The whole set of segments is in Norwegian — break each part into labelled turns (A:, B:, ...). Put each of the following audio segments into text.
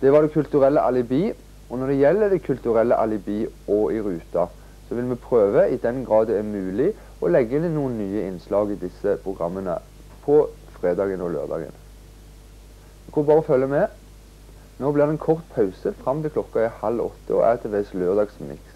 A: Det var det kulturelle alibi. Og når det gjelder det kulturelle alibi og i ruta, så vil vi prøve, i den grad det er mulig, å legge inn noen nye innslag i disse programmene på fredagen og lørdagen. Dere bare følge med. Nå blir det en kort pause fram til klokka er halv åtte og
B: er TVs lørdagsmiks.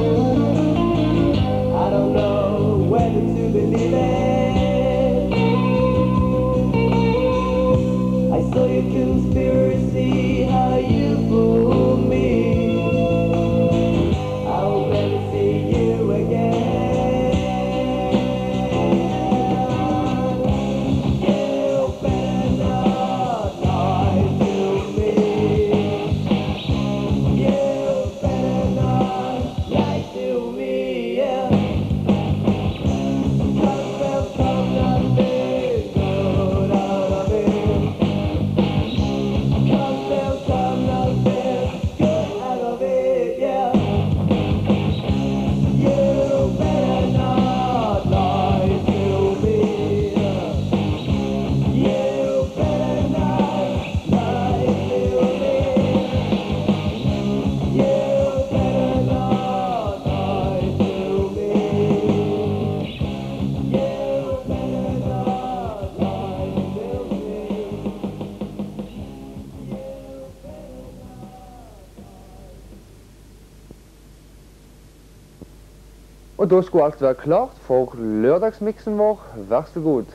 A: Og da skulle alt være klart for lørdagsmiksen vår. Vær så god.